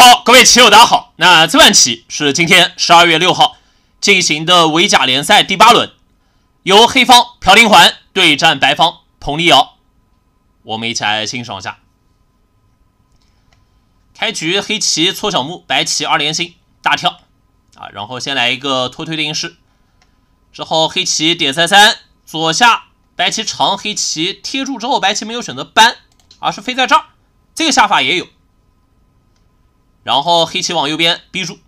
好，各位棋友，大家好。那这盘棋是今天十二月六号进行的围甲联赛第八轮，由黑方朴林桓对战白方彭丽瑶。我们一起来欣赏一下。开局黑棋搓小目，白棋二连星大跳啊，然后先来一个拖推的应式，之后黑棋点三三，左下白棋长，黑棋贴住之后，白棋没有选择搬，而是飞在这儿，这个下法也有。然后黑棋往右边逼住，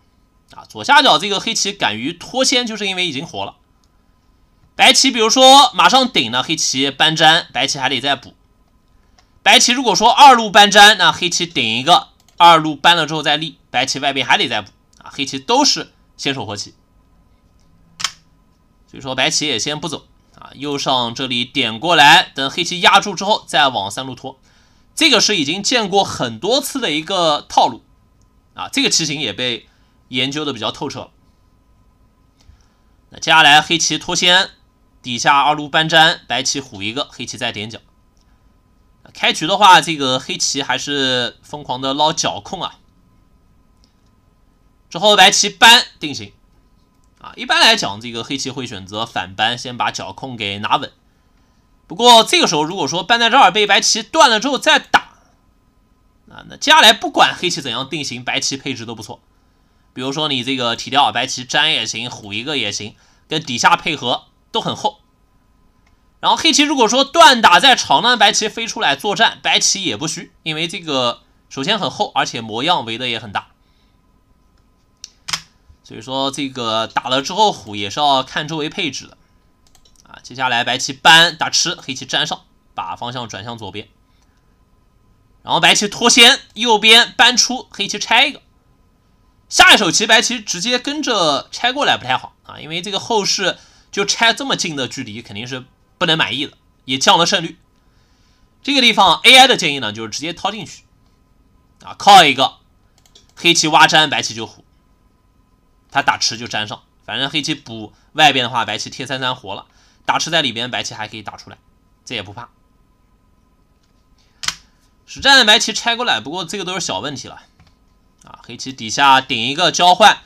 啊，左下角这个黑棋敢于脱先，就是因为已经活了。白棋比如说马上顶呢，黑棋搬粘，白棋还得再补。白棋如果说二路搬粘，那黑棋顶一个，二路搬了之后再立，白棋外边还得再补啊，黑棋都是先手活棋。所以说白棋也先不走啊，右上这里点过来，等黑棋压住之后再往三路拖，这个是已经见过很多次的一个套路。啊，这个棋形也被研究的比较透彻。那接下来黑棋脱先，底下二路搬粘，白棋虎一个，黑棋再点角。开局的话，这个黑棋还是疯狂的捞角控啊。之后白棋搬定型。啊，一般来讲，这个黑棋会选择反搬，先把角控给拿稳。不过这个时候，如果说搬在这儿被白棋断了之后再打。那接下来不管黑棋怎样定型，白棋配置都不错。比如说你这个提掉，白棋粘也行，虎一个也行，跟底下配合都很厚。然后黑棋如果说断打在长呢，白棋飞出来作战，白棋也不虚，因为这个首先很厚，而且模样围的也很大。所以说这个打了之后，虎也是要看周围配置的。啊，接下来白棋搬打吃，黑棋粘上，把方向转向左边。然后白棋脱先，右边搬出，黑棋拆一个。下一手棋白棋直接跟着拆过来不太好啊，因为这个后势就拆这么近的距离肯定是不能满意的，也降了胜率。这个地方 AI 的建议呢，就是直接掏进去啊，靠一个黑棋挖粘，白棋就虎，他打吃就粘上，反正黑棋补外边的话，白棋贴三三活了，打吃在里边，白棋还可以打出来，这也不怕。实战的白棋拆过来，不过这个都是小问题了，啊，黑棋底下顶一个交换，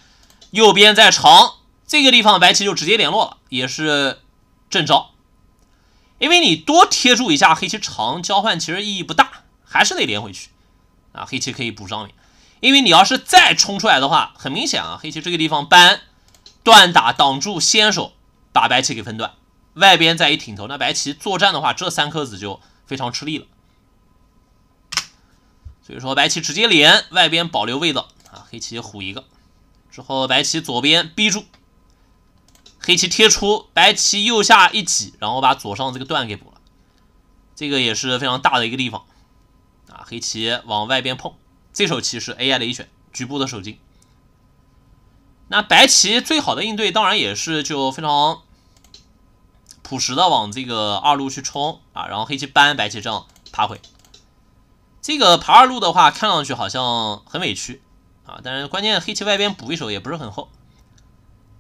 右边再长，这个地方白棋就直接联络了，也是正招，因为你多贴住一下黑棋长交换其实意义不大，还是得连回去，啊，黑棋可以补上面，因为你要是再冲出来的话，很明显啊，黑棋这个地方搬断打挡住先手，把白棋给分断，外边再一挺头，那白棋作战的话，这三颗子就非常吃力了。所以说白棋直接连，外边保留位子啊，黑棋虎一个，之后白棋左边逼住，黑棋贴出，白棋右下一挤，然后把左上这个段给补了，这个也是非常大的一个地方啊，黑棋往外边碰，这手棋是 AI 的一选，局部的手筋。那白棋最好的应对当然也是就非常朴实的往这个二路去冲啊，然后黑棋搬，白棋这样爬回。这个爬二路的话，看上去好像很委屈啊，但是关键黑棋外边补一手也不是很厚。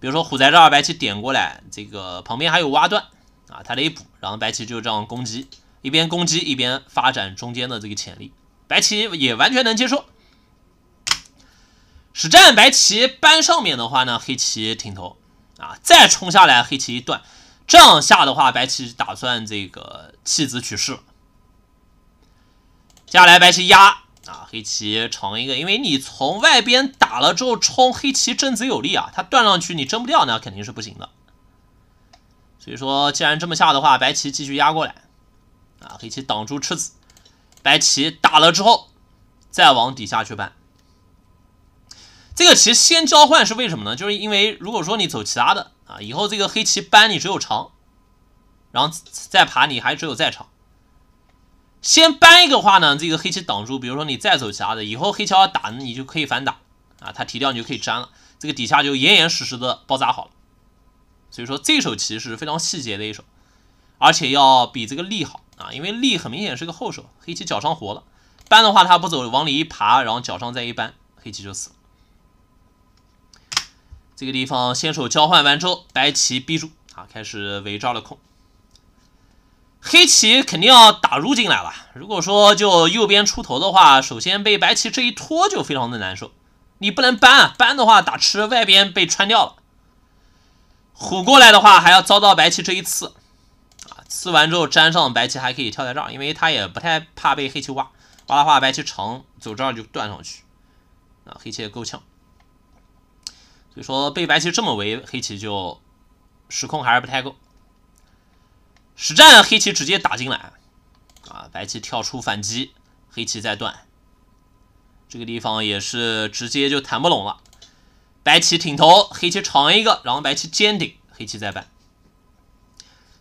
比如说虎在这儿，白棋点过来，这个旁边还有挖断啊，他得补，然后白棋就这样攻击，一边攻击一边发展中间的这个潜力，白棋也完全能接受。实战白棋搬上面的话呢，黑棋挺头啊，再冲下来黑棋一断，这样下的话，白棋打算这个弃子取势了。接下来白棋压啊，黑棋长一个，因为你从外边打了之后冲，黑棋正子有力啊，它断上去你争不掉，那肯定是不行的。所以说，既然这么下的话，白棋继续压过来啊，黑棋挡住吃子，白棋打了之后再往底下去搬。这个棋先交换是为什么呢？就是因为如果说你走其他的啊，以后这个黑棋搬你只有长，然后再爬你还只有再长。先搬一个话呢，这个黑棋挡住，比如说你再走其他的，以后黑棋要打你就可以反打啊，他提掉你就可以粘了，这个底下就严严实实的包扎好了。所以说这手棋是非常细节的一手，而且要比这个力好啊，因为力很明显是个后手，黑棋脚上活了，搬的话他不走，往里一爬，然后脚上再一搬，黑棋就死了。这个地方先手交换完之后，白棋逼住啊，开始围这儿的空。黑棋肯定要打入进来了。如果说就右边出头的话，首先被白棋这一拖就非常的难受。你不能搬啊，搬的话打吃外边被穿掉了。虎过来的话还要遭到白棋这一刺啊，刺完之后粘上白棋还可以跳在这，因为他也不太怕被黑棋挖，挖的话白棋长走这儿就断上去啊，黑棋也够呛。所以说被白棋这么围，黑棋就时控还是不太够。实战黑棋直接打进来，啊，白棋跳出反击，黑棋再断，这个地方也是直接就谈不拢了。白棋挺头，黑棋长一个，然后白棋尖顶，黑棋再扳。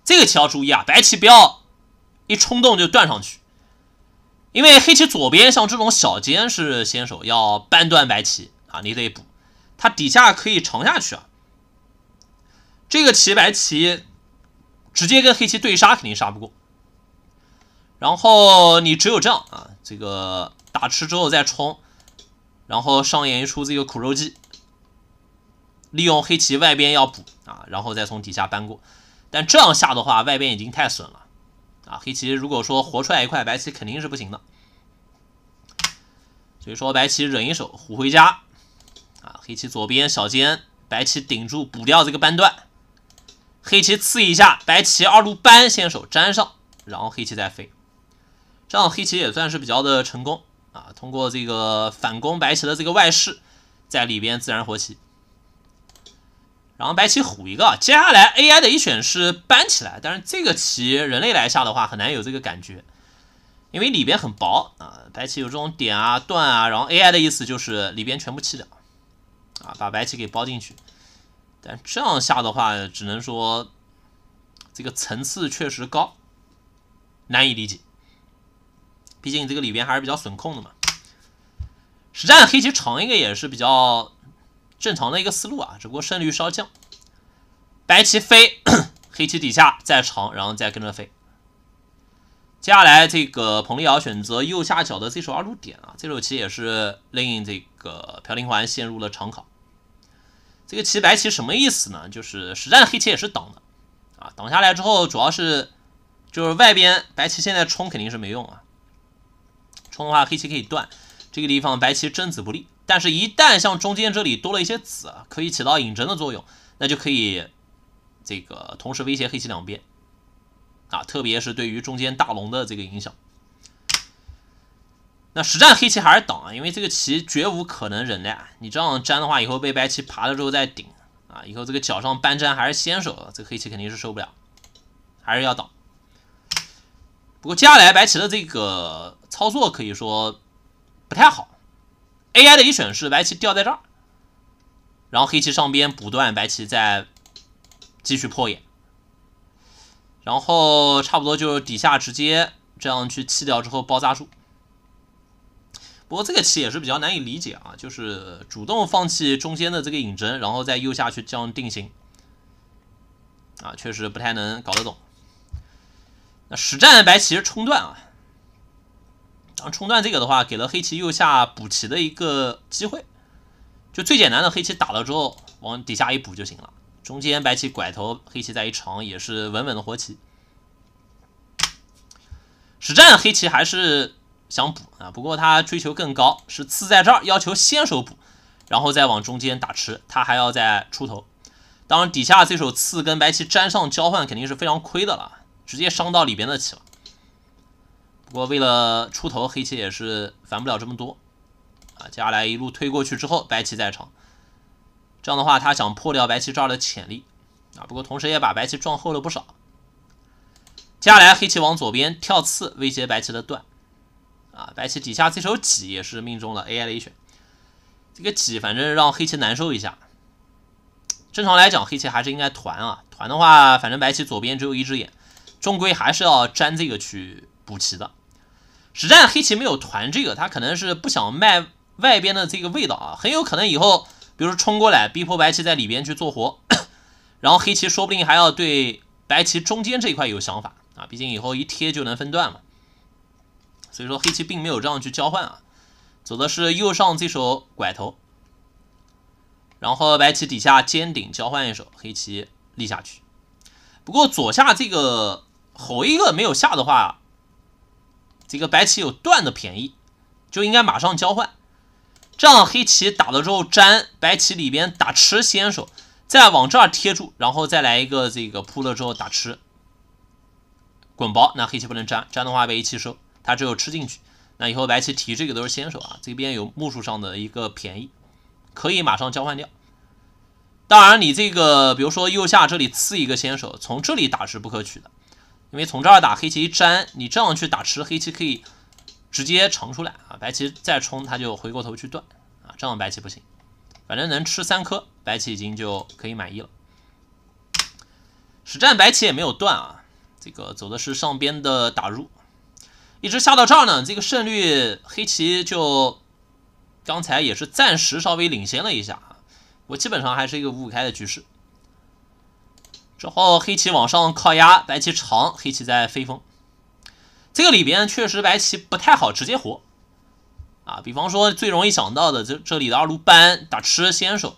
这个棋要注意啊，白棋不要一冲动就断上去，因为黑棋左边像这种小尖是先手，要扳断白棋啊，你得补，它底下可以长下去啊。这个棋白棋。直接跟黑棋对杀肯定杀不过，然后你只有这样啊，这个打吃之后再冲，然后上演一出这个苦肉计，利用黑棋外边要补啊，然后再从底下扳过。但这样下的话，外边已经太损了啊，黑棋如果说活出来一块，白棋肯定是不行的。所以说白棋忍一手，虎回家啊，黑棋左边小尖，白棋顶住补掉这个扳断。黑棋刺一下，白棋二路扳先手粘上，然后黑棋再飞，这样黑棋也算是比较的成功啊。通过这个反攻白棋的这个外势，在里边自然活棋，然后白棋虎一个，接下来 AI 的一选是扳起来，但是这个棋人类来下的话很难有这个感觉，因为里边很薄啊，白棋有这种点啊断啊，然后 AI 的意思就是里边全部弃掉啊，把白棋给包进去。但这样下的话，只能说这个层次确实高，难以理解。毕竟这个里边还是比较损控的嘛。实战黑棋长一个也是比较正常的一个思路啊，只不过胜率稍降。白棋飞，黑棋底下再长，然后再跟着飞。接下来这个彭丽瑶选择右下角的这手二路点啊，这手棋也是令这个朴林环陷入了长考。这个棋白棋什么意思呢？就是实战黑棋也是挡的啊，挡下来之后，主要是就是外边白棋现在冲肯定是没用啊，冲的话黑棋可以断，这个地方白棋争子不利，但是一旦像中间这里多了一些子，可以起到引针的作用，那就可以这个同时威胁黑棋两边啊，特别是对于中间大龙的这个影响。那实战黑棋还是挡啊，因为这个棋绝无可能忍耐。你这样粘的话，以后被白棋爬了之后再顶啊，以后这个角上搬粘还是先手，这个黑棋肯定是受不了，还是要挡。不过接下来白棋的这个操作可以说不太好。AI 的一选是白棋掉在这儿，然后黑棋上边补断，白棋再继续破眼，然后差不多就是底下直接这样去弃掉之后包扎住。不过这个棋也是比较难以理解啊，就是主动放弃中间的这个引针，然后在右下去这样定型，啊，确实不太能搞得懂。那实战白棋冲断啊，然后冲断这个的话，给了黑棋右下补棋的一个机会。就最简单的黑棋打了之后，往底下一补就行了。中间白棋拐头，黑棋再一长，也是稳稳的活棋。实战黑棋还是。想补啊，不过他追求更高，是刺在这儿，要求先手补，然后再往中间打吃，他还要再出头。当然底下这手刺跟白棋粘上交换肯定是非常亏的了，直接伤到里边的棋了。不过为了出头，黑棋也是烦不了这么多啊。接下来一路推过去之后，白棋在场，这样的话他想破掉白棋这儿的潜力啊。不过同时也把白棋撞厚了不少。接下来黑棋往左边跳刺，威胁白棋的断。啊，白棋底下这手挤也是命中了 AI 的一选，这个挤反正让黑棋难受一下。正常来讲，黑棋还是应该团啊，团的话，反正白棋左边只有一只眼，终归还是要粘这个去补棋的。实战黑棋没有团这个，他可能是不想卖外边的这个味道啊，很有可能以后比如冲过来逼迫白棋在里边去做活，然后黑棋说不定还要对白棋中间这一块有想法啊，毕竟以后一贴就能分段嘛。所以说黑棋并没有这样去交换啊，走的是右上这手拐头，然后白棋底下尖顶交换一手，黑棋立下去。不过左下这个吼一个没有下的话，这个白棋有断的便宜，就应该马上交换。这样黑棋打了之后粘，白棋里边打吃先手，再往这儿贴住，然后再来一个这个扑了之后打吃，滚包。那黑棋不能粘，粘的话被一气收，他只有吃进去。那以后白棋提这个都是先手啊，这边有目数上的一个便宜，可以马上交换掉。当然，你这个比如说右下这里刺一个先手，从这里打是不可取的，因为从这儿打黑棋一粘，你这样去打吃，黑棋可以直接长出来啊，白棋再冲他就回过头去断啊，这样白棋不行。反正能吃三颗，白棋已经就可以满意了。实战白棋也没有断啊，这个走的是上边的打入，一直下到这儿呢，这个胜率黑棋就刚才也是暂时稍微领先了一下啊。我基本上还是一个五五开的局势，之后黑棋往上靠压，白棋长，黑棋在飞风。这个里边确实白棋不太好直接活啊，比方说最容易想到的这这里的二路搬打吃先手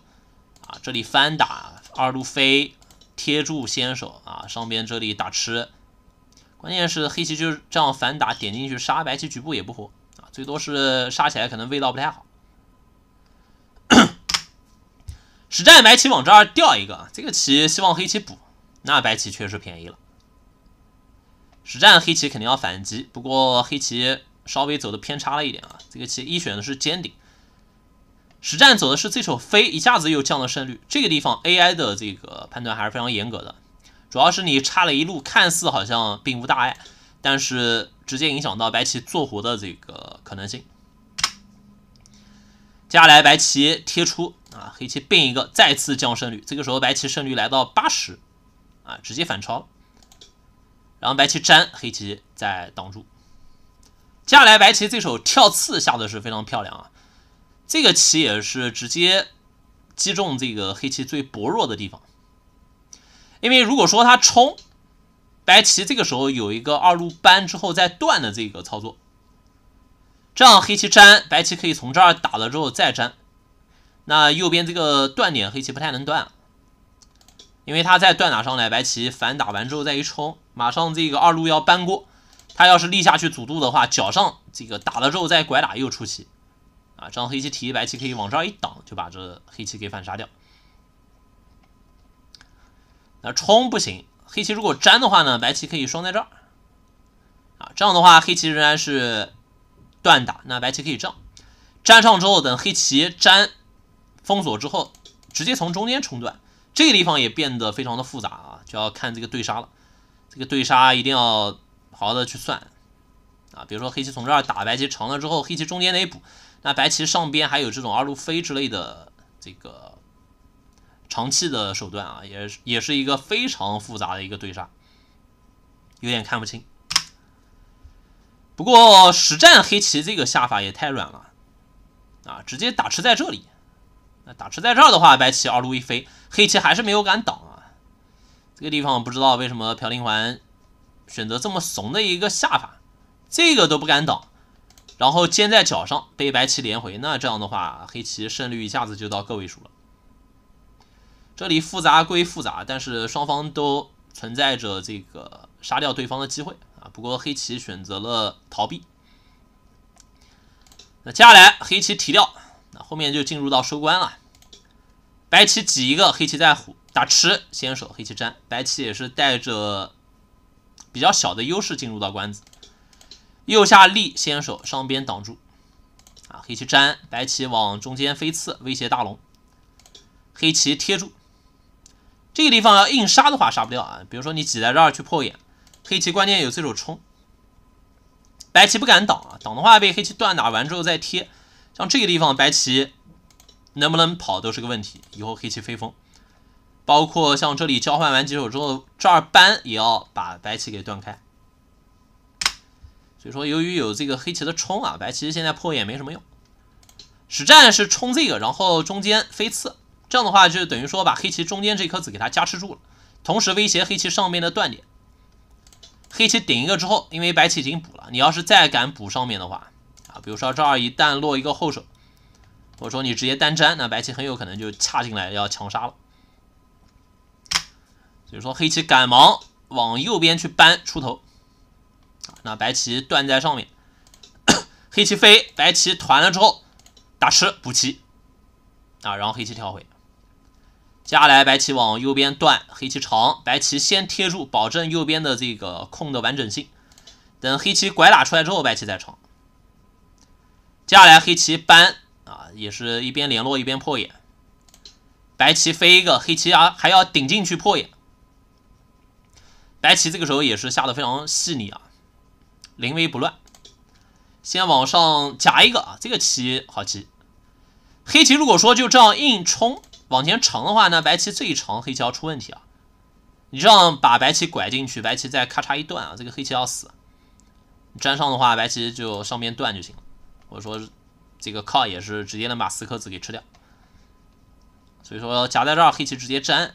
啊，这里翻打二路飞贴住先手啊，上边这里打吃，关键是黑棋就是这样反打点进去杀，白棋局部也不活啊，最多是杀起来可能味道不太好。实战白棋往这儿掉一个，这个棋希望黑棋补，那白棋确实便宜了。实战黑棋肯定要反击，不过黑棋稍微走的偏差了一点啊。这个棋一选的是尖顶，实战走的是这手飞，一下子又降了胜率。这个地方 AI 的这个判断还是非常严格的，主要是你差了一路，看似好像并无大碍，但是直接影响到白棋做活的这个可能性。接下来白棋贴出啊，黑棋并一个再次降胜率，这个时候白棋胜率来到八十啊，直接反超。然后白棋粘，黑棋再挡住。接下来白棋这手跳刺下的是非常漂亮啊，这个棋也是直接击中这个黑棋最薄弱的地方。因为如果说他冲，白棋这个时候有一个二路扳之后再断的这个操作。这样黑棋粘，白棋可以从这儿打了之后再粘。那右边这个断点黑棋不太能断，因为他在断打上来，白棋反打完之后再一冲，马上这个二路要扳过。他要是立下去阻度的话，脚上这个打了之后再拐打又出棋啊。这样黑棋提，白棋可以往这儿一挡，就把这黑棋给反杀掉。那冲不行，黑棋如果粘的话呢，白棋可以双在这儿啊。这样的话，黑棋仍然是。断打，那白棋可以这样粘上之后，等黑棋粘封锁之后，直接从中间冲断。这个地方也变得非常的复杂啊，就要看这个对杀了。这个对杀一定要好好的去算啊。比如说黑棋从这儿打，白棋长了之后，黑棋中间得补。那白棋上边还有这种二路飞之类的这个长气的手段啊，也也是一个非常复杂的一个对杀，有点看不清。不过实战黑棋这个下法也太软了啊！直接打吃在这里，那打吃在这儿的话，白棋二路一飞，黑棋还是没有敢挡啊。这个地方不知道为什么朴林环选择这么怂的一个下法，这个都不敢挡，然后尖在脚上被白棋连回，那这样的话黑棋胜率一下子就到个位数了。这里复杂归复杂，但是双方都存在着这个杀掉对方的机会啊。不过黑棋选择了逃避，那接下来黑棋提掉，那后面就进入到收官了。白棋挤一个，黑棋在虎打吃先手，黑棋粘，白棋也是带着比较小的优势进入到关子。右下立先手，上边挡住，啊，黑棋粘，白棋往中间飞刺威胁大龙，黑棋贴住，这个地方要硬杀的话杀不掉啊，比如说你挤在这儿去破眼。黑棋关键有这手冲，白棋不敢挡啊，挡的话被黑棋断打完之后再贴，像这个地方白棋能不能跑都是个问题。以后黑棋飞风，包括像这里交换完几手之后，这儿扳也要把白棋给断开。所以说，由于有这个黑棋的冲啊，白棋现在破也没什么用。实战是冲这个，然后中间飞刺，这样的话就等于说把黑棋中间这颗子给它加持住了，同时威胁黑棋上面的断点。黑棋顶一个之后，因为白棋已经补了，你要是再敢补上面的话，啊，比如说这儿一旦落一个后手，或者说你直接单粘，那白棋很有可能就掐进来要强杀了。所以说黑棋赶忙往右边去搬出头，那白棋断在上面，黑棋飞，白棋团了之后打吃补棋，啊，然后黑棋跳回。接下来白棋往右边断，黑棋长，白棋先贴住，保证右边的这个空的完整性。等黑棋拐打出来之后，白棋再长。接下来黑棋搬啊，也是一边联络一边破眼。白棋飞一个，黑棋啊还要顶进去破眼。白棋这个时候也是下的非常细腻啊，临危不乱。先往上夹一个啊，这个棋好棋。黑棋如果说就这样硬冲。往前长的话呢，白棋这一长，黑棋要出问题啊！你这样把白棋拐进去，白棋再咔嚓一断啊，这个黑棋要死。粘上的话，白棋就上边断就行了，或者说这个靠也是直接能把四颗子给吃掉。所以说夹在这儿，黑棋直接粘，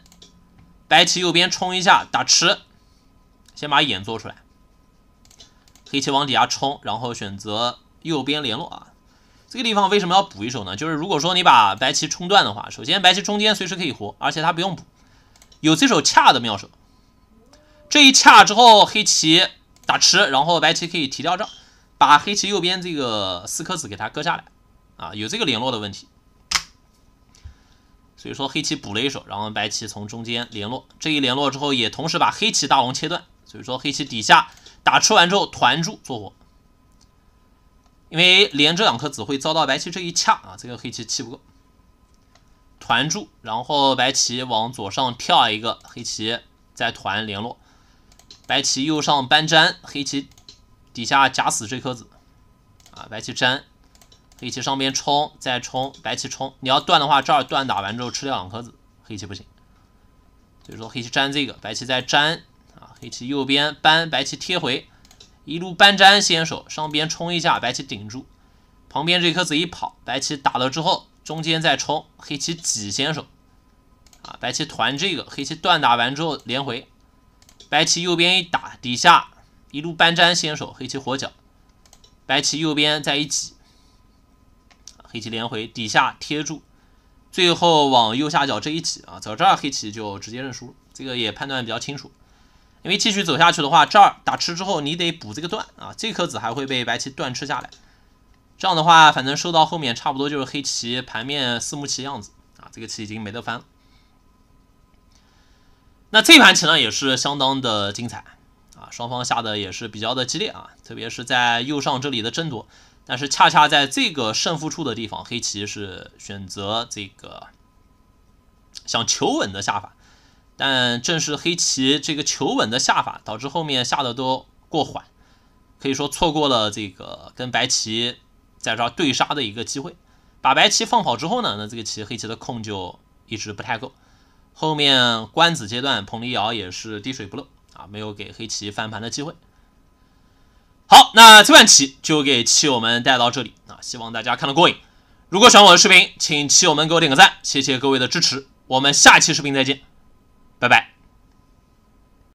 白棋右边冲一下打吃，先把眼做出来。黑棋往底下冲，然后选择右边联络啊。这个地方为什么要补一手呢？就是如果说你把白棋冲断的话，首先白棋中间随时可以活，而且它不用补，有这手恰的妙手。这一恰之后，黑棋打吃，然后白棋可以提掉这，把黑棋右边这个四颗子给它割下来啊，有这个联络的问题。所以说黑棋补了一手，然后白棋从中间联络，这一联络之后也同时把黑棋大龙切断。所以说黑棋底下打吃完之后团住做活。因为连这两颗子会遭到白棋这一掐啊，这个黑棋气不够，团住，然后白棋往左上跳一个，黑棋再团联络，白棋右上搬粘，黑棋底下夹死这颗子。啊，白棋粘，黑棋上边冲，再冲，白棋冲，你要断的话，这儿断打完之后吃掉两颗子，黑棋不行，所以说黑棋粘这个，白棋再粘啊，黑棋右边搬，白棋贴回。一路搬粘先手，上边冲一下，白棋顶住，旁边这颗子一跑，白棋打了之后，中间再冲，黑棋挤先手，啊，白棋团这个，黑棋断打完之后连回，白棋右边一打，底下一路搬粘先手，黑棋活角，白棋右边再一挤，黑棋连回，底下贴住，最后往右下角这一挤啊，走这儿黑棋就直接认输，这个也判断比较清楚。因为继续走下去的话，这儿打吃之后，你得补这个断啊，这颗子还会被白棋断吃下来。这样的话，反正收到后面差不多就是黑棋盘面四目棋样子啊，这个棋已经没得翻了。那这盘棋呢，也是相当的精彩啊，双方下的也是比较的激烈啊，特别是在右上这里的争夺。但是恰恰在这个胜负处的地方，黑棋是选择这个想求稳的下法。但正是黑棋这个求稳的下法，导致后面下的都过缓，可以说错过了这个跟白棋在这儿对杀的一个机会。把白棋放跑之后呢，那这个棋黑棋的空就一直不太够。后面官子阶段，彭丽瑶也是滴水不漏啊，没有给黑棋翻盘的机会。好，那这盘棋就给棋友们带到这里啊，希望大家看得过瘾。如果喜欢我的视频，请棋友们给我点个赞，谢谢各位的支持。我们下期视频再见。拜拜。